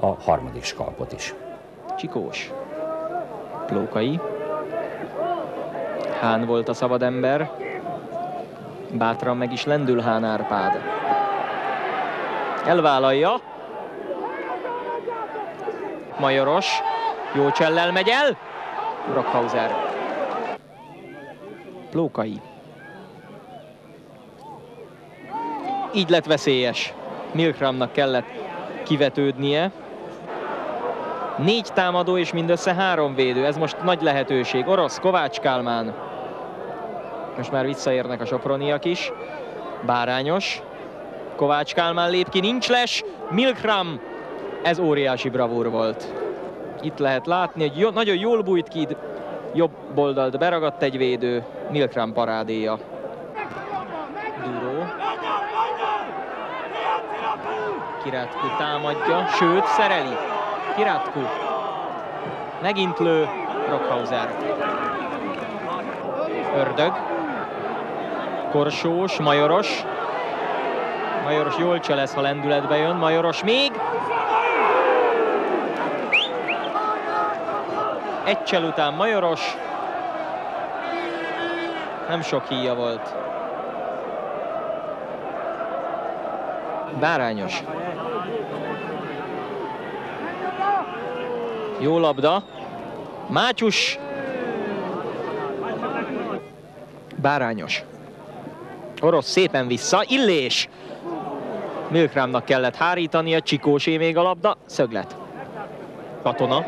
a harmadik skalpot is. Csikós. Plókai. Hán volt a szabad ember. Bátran meg is lendül Hán Árpád. Elvállalja. Majoros. Jó csellel megy el. Brockhauser. Plókai. Így lett veszélyes. Milkramnak kellett kivetődnie. Négy támadó és mindössze három védő. Ez most nagy lehetőség. Orosz, Kovács Kálmán. Most már visszaérnek a soproniak is. Bárányos. Kovács Kálmán lép ki, nincs les. Milkram. Ez óriási bravúr volt. Itt lehet látni, hogy jó, nagyon jól bújt ki, jobb oldalt beragadt egy védő. Milkram parádéja. Duró. Kirátku támadja, sőt, szereli. Kirátku. Megint lő Brockhauser. Ördög. Korsós, Majoros. Majoros jól cselez, ha lendületbe jön. Majoros még. Egy csel után Majoros. Nem sok híja volt. Bárányos. Jó labda. Mátyus. Bárányos. Orosz szépen vissza. Illés. Milkrámnak kellett hárítania. Csikósé még a labda. Szöglet. Katona.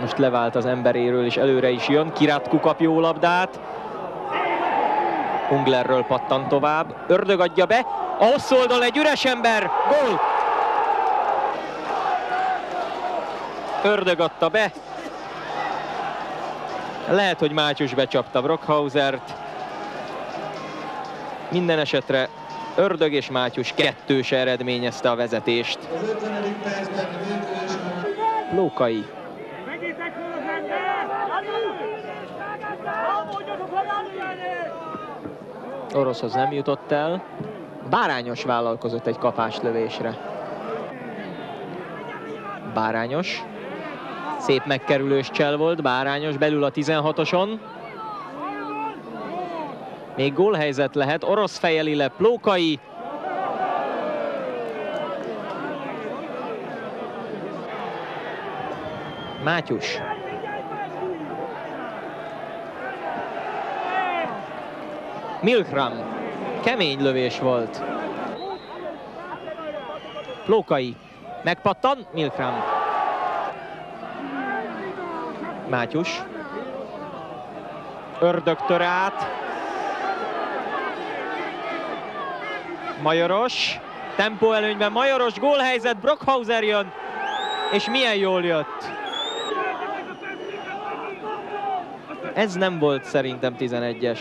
Most levált az emberéről és előre is jön. Kirátku kap jó labdát. Unglerről pattan tovább. Ördög adja be. A hosszú oldalon egy üres ember. Gól! Ördög adta be. Lehet, hogy Mátyus becsapta Brockhausert. Minden esetre Ördög és Mátyus kettős eredményezte a vezetést. Lókai. Oroszhoz nem jutott el. Bárányos vállalkozott egy kapáslövésre. Bárányos. Szép megkerülős csel volt, Bárányos belül a 16-oson. Még gólhelyzet lehet, orosz fejeli le Plókai. Mátyus. Milkram. Kemény lövés volt. Plókai. Megpattan, Milkram. Mátyus. Ördögtör át. Majoros. Tempó előnyben Majoros, gólhelyzet, Brockhauser jön. És milyen jól jött. Ez nem volt szerintem 11-es.